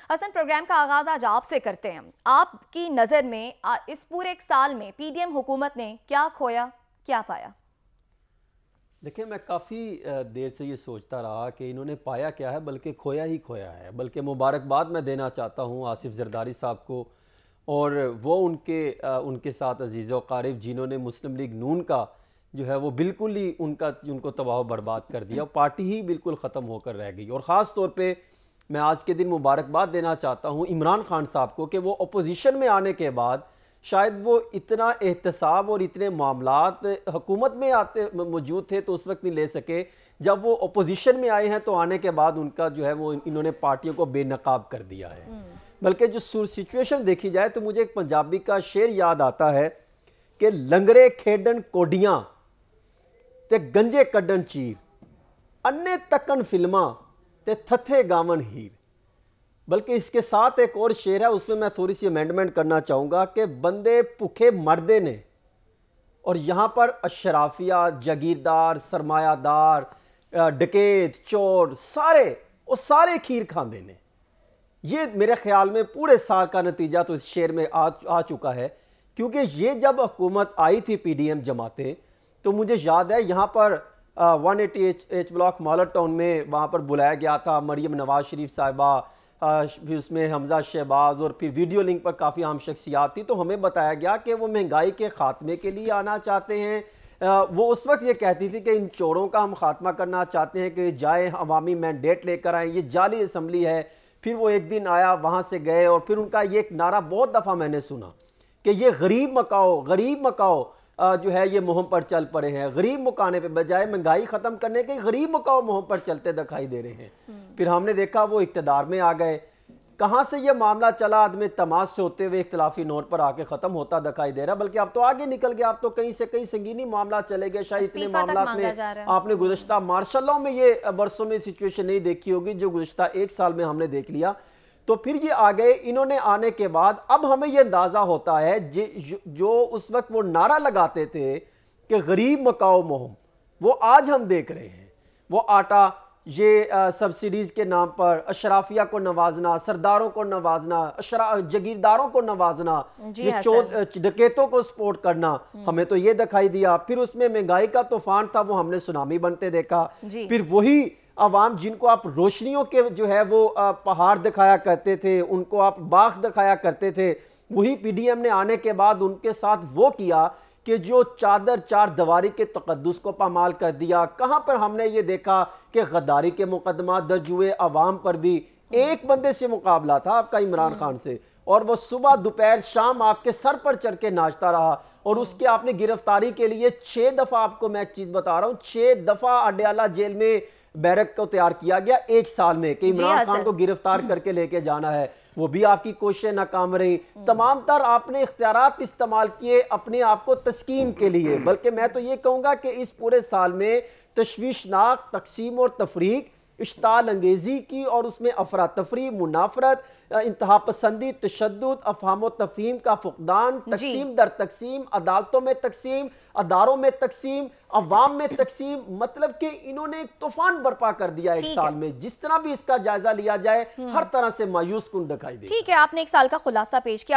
Hasan programme का आगाज़ आज आपसे करते हैं। आपकी नज़र में इस पूरे एक साल में पीडीएम हुकूमत ने क्या खोया, क्या पाया? देखिए, मैं काफ़ी देर से ये सोचता रहा कि इन्होंने पाया क्या है, बल्कि खोया ही खोया है। बल्कि मुबारकबाद मैं देना चाहता हूँ आसिफ जरदारी साहब को, और वो उनके उनके साथ अज़ीज़ व जिन्होंने मुस्लिम लीग नून का जो है, वो बिल्कुल ही उनका, उनको तबाह बर्बाद कर दिया पार्टी ही बिल्कुल ख़त्म होकर रह गई। और ख़ास तौर पर मैं आज के दिन मुबारकबाद देना चाहता हूँ इमरान खान साहब को कि वो अपोजिशन में आने के बाद शायद वो इतना एहतसाब और इतने मामला हुकूमत में आते मौजूद थे तो उस वक्त नहीं ले सके जब वो अपोजिशन में आए हैं तो आने के बाद उनका जो है वो इन्होंने पार्टियों को बेनकाब कर दिया है हम्म। बल्कि जो सिचुएशन देखी जाए तो मुझे एक पंजाबी का शेर याद आता है कि लंगरे खेडन कोडियाँ ते गंजे कड्डन चीर अन्ने तकन फिल्मा ते थथे गावन हीर। बल्कि इसके साथ एक और शेर है उसमें मैं थोड़ी सी अमेंडमेंट करना चाहूँगा कि बंदे भुखे मरदे ने और यहाँ पर अशराफिया जागीरदार सरमायादार डकेत चोर सारे और सारे खीर खाते ने। ये मेरे ख्याल में पूरे साल का नतीजा तो इस शेर में आ, आ चुका है क्योंकि ये जब हुकूमत आई थी पीडीएम जमाते तो मुझे याद है यहाँ पर one eighty H H block Model Town में वहाँ पर बुलाया गया था मरीम नवाज़ शरीफ साहिबा फिर उसमें हमजा शहबाज और फिर वीडियो लिंक पर काफ़ी आम शख्सियात थी। तो हमें बताया गया कि वो महँगाई के ख़ात्मे के लिए आना चाहते हैं। वो उस वक्त ये कहती थी कि इन चोरों का हम खात्मा करना चाहते हैं कि जाए, अवामी मैंडेट लेकर आए। ये जाली असम्बली है। फिर वो एक दिन आया, वहाँ से गए और फिर उनका ये एक नारा बहुत दफ़ा मैंने सुना कि ये गरीब मकाओ गरीब मकाओ जो है ये मुहम पर चल पड़े हैं। गरीब मुकाने पे बजाय महँगाई ख़त्म करने के गरीब मुकाओ मुहम पर चलते दिखाई दे रहे हैं। हम्म। फिर हमने देखा वो इकतदार में आ गए। कहाँ से ये मामला चला? आदमी तमाश से होते हुए इख्तलाफी नोट पर आके ख़त्म होता दिखाई दे रहा बल्कि आप तो आगे निकल गया। आप तो कहीं से कहीं संगीनी मामला चले गए। शायद इतने मामला में आपने गुजशत मार्शलों में ये बरसों में सिचुएशन नहीं देखी होगी जो गुजशत एक साल में हमने देख लिया। तो फिर ये आ गए। इन्होंने आने के बाद अब हमें ये अंदाज़ा होता है जो उस वक्त वो नारा लगाते थे कि गरीब मकाओ मोहम वो आज हम देख रहे हैं। वो आटा ये सब्सिडीज के नाम पर अशराफिया को नवाजना सरदारों को नवाजना अशरा जगीरदारों को नवाजना ये डकेतों को सपोर्ट करना हम्म। हमें तो ये दिखाई दिया। फिर उसमें महँगाई का तूफ़ान था वो हमने सुनामी बनते देखा। फिर वही आवाम जिनको आप रोशनियों के जो है वो पहाड़ दिखाया करते थे, उनको आप बाग दिखाया करते थे, वही पीडीएम ने आने के बाद उनके साथ वो किया कि जो चादर चार दवारी के तकदस को पामाल कर दिया। कहाँ पर हमने ये देखा कि गद्दारी के मुकदमा दर्ज हुए अवाम पर भी एक बंदे से मुकाबला था आपका इमरान खान से। और वो सुबह दोपहर शाम आपके सर पर चढ़ के नाचता रहा और उसके आपने गिरफ्तारी के लिए छह दफ़ा आपको मैं एक चीज़ बता रहा हूँ, छह दफ़ा अडयाला जेल में बैरक को तैयार किया गया एक साल में कि इमरान खान को गिरफ़्तार करके लेके जाना है। वो भी आपकी कोशिशें नाकाम रही। तमाम तर आपने इख्तियार इस्तेमाल किए अपने आप को तस्कीन के लिए। बल्कि मैं तो ये कहूँगा कि इस पूरे साल में तशवीशनाक तकसीम और तफरीक इश्ताल अंगेजी की और उसमें अफरा तफरी मुनाफरत इंतहा पसंदी तशद अफाम तफहीम का फुकदान तकसीम दर तकसीम अदालतों में तकसीम अदारों में तकसीम अवाम में तकसीम मतलब कि इन्होंने एक तूफ़ान बर्पा कर दिया एक साल में। जिस तरह भी इसका जायजा लिया जाए हम्म। हर तरह से मायूस कन दिखाई दे ठीक है आपने एक साल का खुलासा पेश किया।